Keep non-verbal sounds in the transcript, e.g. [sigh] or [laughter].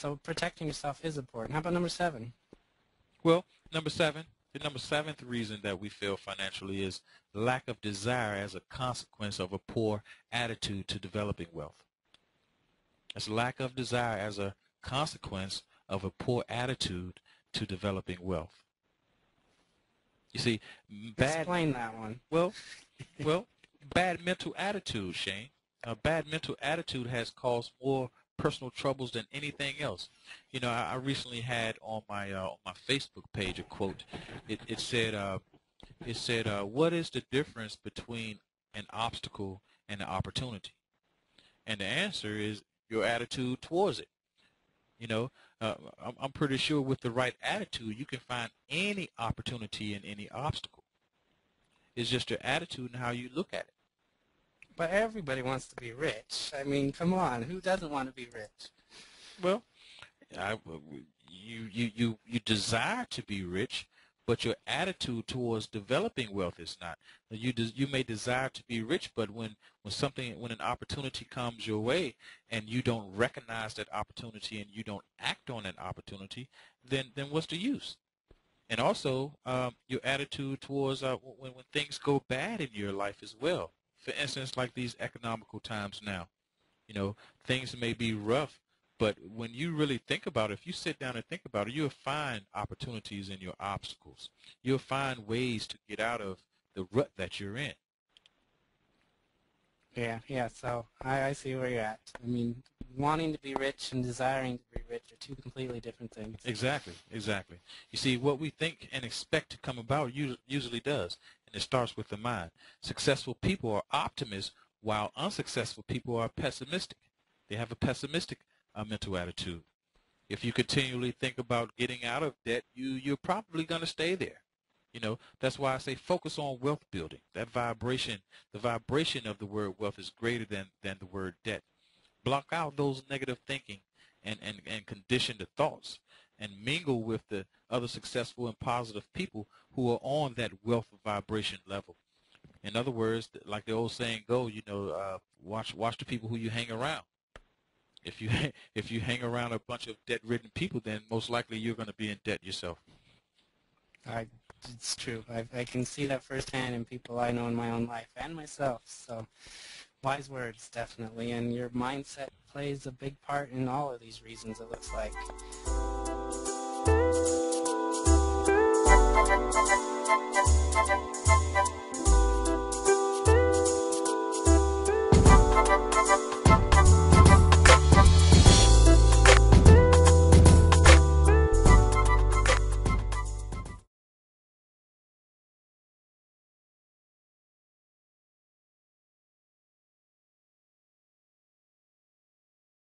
So protecting yourself is important. How about number seven? Well, number seven, the number seventh reason that we fail financially is lack of desire as a consequence of a poor attitude to developing wealth. It's lack of desire as a consequence of a poor attitude to developing wealth. You see, bad. Explain that one. Well, well, bad mental attitude, Shane. A bad mental attitude has caused more personal troubles than anything else. You know, I, I recently had on my uh, on my Facebook page a quote. It, it said, uh, it said, uh, "What is the difference between an obstacle and an opportunity?" And the answer is your attitude towards it. You know, uh, I'm, I'm pretty sure with the right attitude, you can find any opportunity in any obstacle. It's just your attitude and how you look at it. But everybody wants to be rich. I mean, come on, who doesn't want to be rich? Well, I, you, you, you, you desire to be rich, but your attitude towards developing wealth is not. You des, you may desire to be rich, but when when something when an opportunity comes your way and you don't recognize that opportunity and you don't act on that opportunity, then then what's the use? And also um, your attitude towards uh, when when things go bad in your life as well. For instance, like these economical times now, you know things may be rough, but when you really think about it, if you sit down and think about it, you'll find opportunities in your obstacles. You'll find ways to get out of the rut that you're in. Yeah, yeah. So I, I see where you're at. I mean, wanting to be rich and desiring to be rich are two completely different things. Exactly, exactly. You see, what we think and expect to come about usually does, and it starts with the mind. Successful people are optimists, while unsuccessful people are pessimistic. They have a pessimistic a mental attitude. If you continually think about getting out of debt, you you're probably going to stay there. You know, that's why I say focus on wealth building. That vibration, the vibration of the word wealth is greater than, than the word debt. Block out those negative thinking and, and, and condition the thoughts and mingle with the other successful and positive people who are on that wealth vibration level. In other words, like the old saying go, you know, uh, watch watch the people who you hang around. If you [laughs] if you hang around a bunch of debt-ridden people, then most likely you're going to be in debt yourself. I, it's true. I, I can see that firsthand in people I know in my own life and myself. So, wise words, definitely. And your mindset plays a big part in all of these reasons. It looks like.